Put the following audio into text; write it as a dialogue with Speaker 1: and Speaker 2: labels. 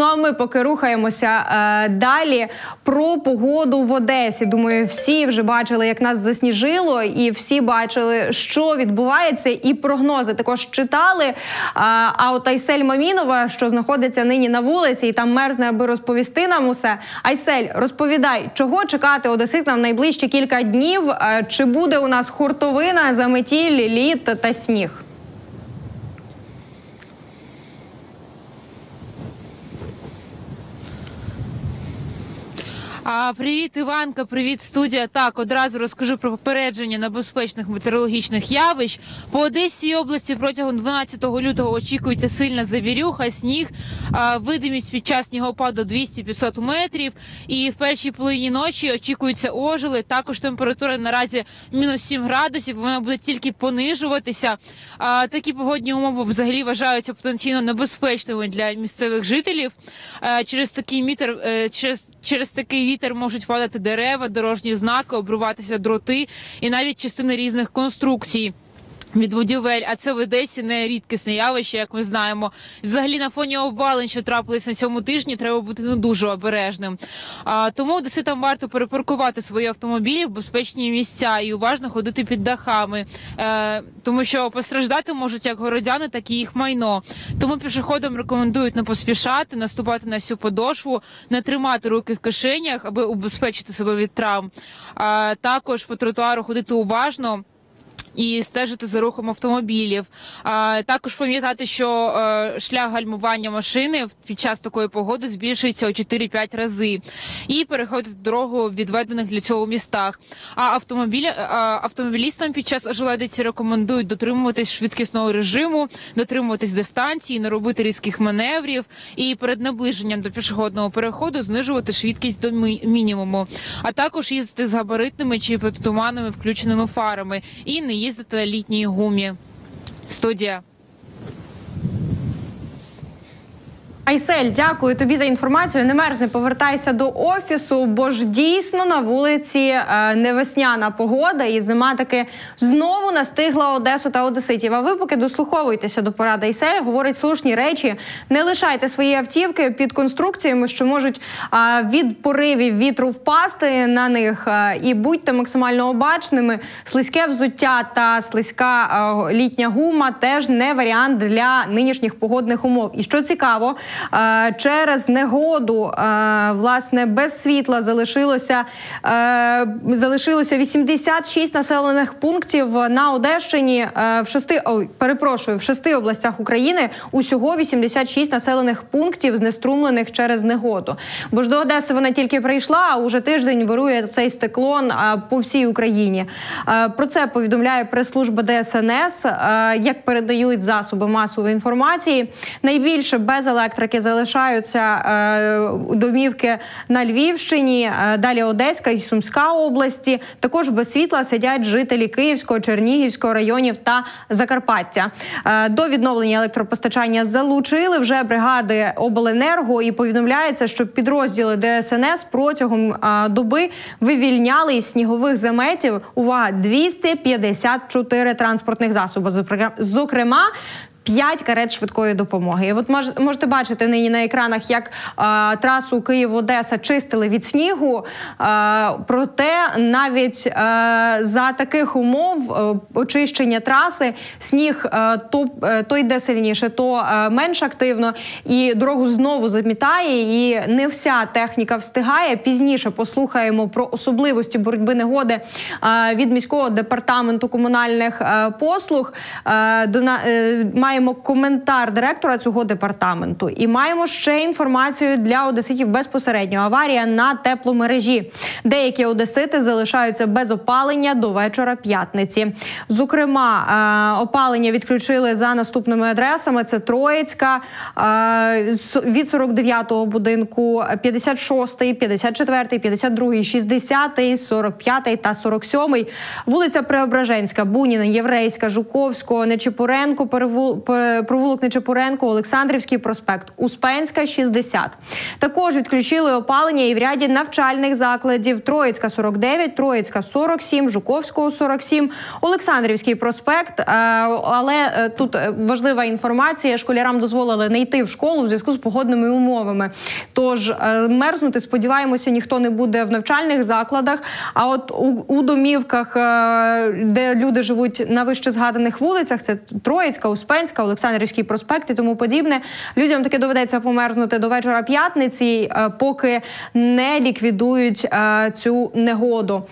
Speaker 1: Ну а ми поки рухаємося е, далі про погоду в Одесі. Думаю, всі вже бачили, як нас засніжило, і всі бачили, що відбувається, і прогнози також читали. Е, а от Айсель Мамінова, що знаходиться нині на вулиці, і там мерзне, аби розповісти нам усе. Айсель, розповідай, чого чекати одеситам в найближчі кілька днів? Е, чи буде у нас хуртовина, заметіль, лід та сніг?
Speaker 2: А, Привіт, Іванка, привіт, студія. Так, одразу розкажу про попередження небезпечних метеорологічних явищ. По Одеській області протягом 12 лютого очікується сильна завірюха, сніг, видимість під час снігопаду 200-500 метрів. І в першій половині ночі очікуються ожили. Також температура наразі мінус 7 градусів. Вона буде тільки понижуватися. Такі погодні умови взагалі вважаються потенційно небезпечними для місцевих жителів. А, Через такий мітер е, через Через такий вітер можуть падати дерева, дорожні знаки, обриватися дроти і навіть частини різних конструкцій. Від будівель, а це в Одесі не рідкісне явище, як ми знаємо. Взагалі на фоні обвалень, що трапились на цьому тижні, треба бути не дуже обережним. А тому одеситам варто перепаркувати свої автомобілі в безпечні місця і уважно ходити під дахами, е, тому що постраждати можуть як городяни, так і їх майно. Тому пішоходам рекомендують не поспішати, наступати на всю подошву, не тримати руки в кишенях, аби убезпечити себе від травм. А також по тротуару ходити уважно і стежити за рухом автомобілів. А також пам'ятати, що е, шлях гальмування машини під час такої погоди збільшується у 4-5 рази, і переходити дорогу в відведених для цього містах. А е, автомобілістам під час ожеледиці рекомендують дотримуватись швидкісного режиму, дотримуватись дистанції, не робити різких маневрів і перед наближенням до пішохідного переходу знижувати швидкість до мінімуму, а також їздити з габаритними чи туманними включеними фарами і не їздити на літній гумі. Студія.
Speaker 1: Айсель, дякую тобі за інформацію. Не мерзне, повертайся до офісу, бо ж дійсно на вулиці е, невесняна погода, і зима таки знову настигла Одесу та Одеситів. А ви поки дослуховуйтеся до поради Айсель, говорить слушні речі. Не лишайте свої автівки під конструкціями, що можуть від поривів вітру впасти на них, е, і будьте максимально обачними. Слизьке взуття та слизька е, літня гума теж не варіант для нинішніх погодних умов. І що цікаво. Через негоду власне без світла залишилося залишилося 86 населених пунктів на Одещині в шести ой, перепрошую в шести областях України. Усього 86 населених пунктів знеструмлених через негоду. Бо ж до Одеси вона тільки прийшла, а уже тиждень вирує цей стеклон по всій Україні. Про це повідомляє прес-служба ДСНС. Як передають засоби масової інформації, найбільше без електрики все залишаються е, домівки на Львівщині, е, далі Одеська і Сумська області. Також без світла сидять жителі Київського, Чернігівського районів та Закарпаття. Е, до відновлення електропостачання залучили вже бригади обленерго і повідомляється, що підрозділи ДСНС протягом доби вивільняли із снігових заметів увага 254 транспортних засоби. Зокрема, П'ять карет швидкої допомоги. І От мож, можете бачити нині на екранах, як а, трасу Київ-Одеса чистили від снігу. А, проте навіть а, за таких умов а, очищення траси сніг а, то, а, то йде сильніше, то менш активно, і дорогу знову замітає. І не вся техніка встигає. Пізніше послухаємо про особливості боротьби негоди від міського департаменту комунальних послуг. До е, має маємо коментар директора цього департаменту і маємо ще інформацію для одеситів безпосередньо. Аварія на тепломережі. Деякі одесити залишаються без опалення до вечора п'ятниці. Зокрема, е, опалення відключили за наступними адресами: це Троїцька е, від 49-го будинку, 56-й, 54-й, 52-й, 60-й, 45-й та 47-й. Вулиця Преображенська, Буніна, Єврейська, Жуковського, Нечіпуренко, провулок Нечепуренко, Олександрівський проспект, Успенська 60. Також відключили опалення і в ряді навчальних закладів Троїцька 49, Троїцька 47, Жуковського 47, Олександрівський проспект. Е, Але е, тут е, важлива інформація: школярам дозволили не йти в школу в зв'язку з погодними умовами. Тож мерзнути, сподіваємося, ніхто не буде в навчальних закладах. А от у, домівках, де люди живуть на вище згаданих вулицях, це Троїцька, Успенська, Олександрівський проспект і тому подібне. Людям таки доведеться померзнути до вечора п'ятниці, е, поки не ліквідують е, цю негоду.